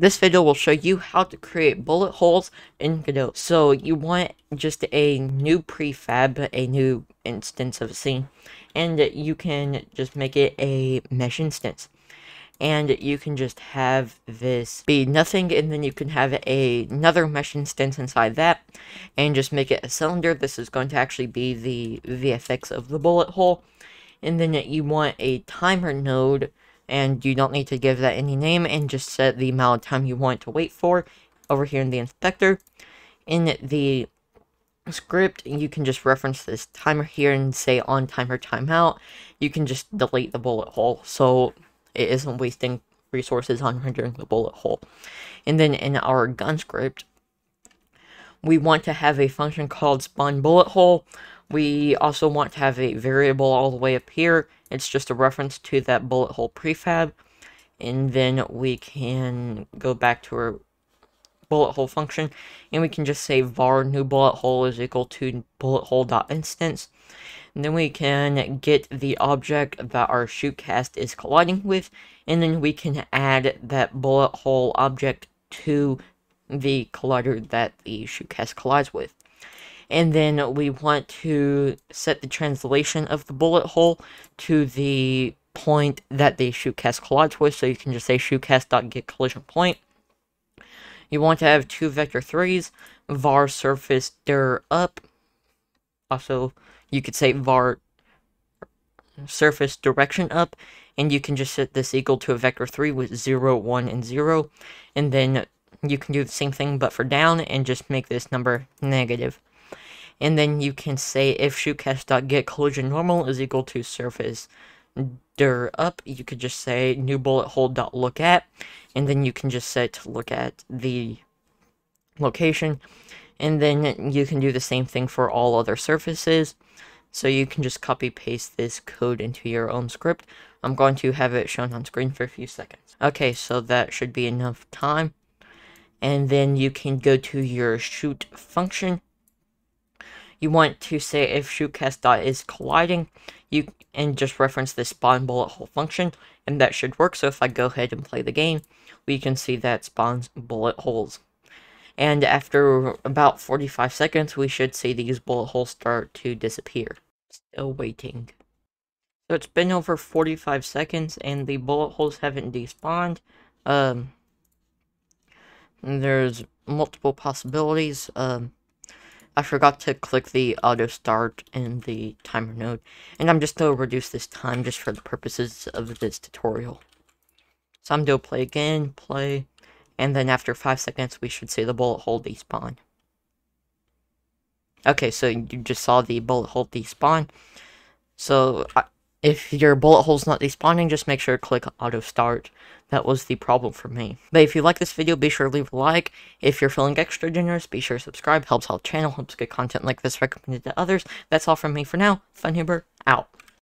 This video will show you how to create bullet holes in Godot. So you want just a new prefab, a new instance of a scene, and you can just make it a mesh instance. And you can just have this be nothing, and then you can have a, another mesh instance inside that, and just make it a cylinder. This is going to actually be the VFX of the bullet hole. And then you want a timer node and you don't need to give that any name and just set the amount of time you want to wait for over here in the inspector. In the script, you can just reference this timer here and say on timer timeout. You can just delete the bullet hole so it isn't wasting resources on rendering the bullet hole. And then in our gun script, we want to have a function called spawn bullet hole. We also want to have a variable all the way up here it's just a reference to that bullet hole prefab. And then we can go back to our bullet hole function. And we can just say var new bullet hole is equal to bullet hole dot instance. And then we can get the object that our shootcast is colliding with. And then we can add that bullet hole object to the collider that the shootcast collides with and then we want to set the translation of the bullet hole to the point that the shootcast collides with, so you can just say shootcast.get collision point. You want to have two vector 3s, var surface dir up. Also, you could say var surface direction up, and you can just set this equal to a vector 3 with 0, 1, and 0. And then you can do the same thing but for down, and just make this number negative and then you can say if shootcast.get collision normal is equal to surface dir up, you could just say new bullet hole dot look at, and then you can just set look at the location, and then you can do the same thing for all other surfaces. So you can just copy paste this code into your own script. I'm going to have it shown on screen for a few seconds. Okay, so that should be enough time. And then you can go to your shoot function you want to say if shootcast dot is colliding, you and just reference the spawn bullet hole function, and that should work. So if I go ahead and play the game, we can see that spawns bullet holes. And after about 45 seconds, we should see these bullet holes start to disappear. Still waiting. So it's been over 45 seconds, and the bullet holes haven't despawned. Um, there's multiple possibilities. Um, I forgot to click the auto start in the timer node, and I'm just going to reduce this time just for the purposes of this tutorial. So I'm going to play again, play, and then after 5 seconds we should see the bullet hole despawn. Okay, so you just saw the bullet hole despawn. So, if your bullet hole's not despawning, just make sure to click auto start. That was the problem for me. But if you like this video, be sure to leave a like. If you're feeling extra generous, be sure to subscribe. Helps out channel, helps get content like this recommended to others. That's all from me for now. Fun Noober, out.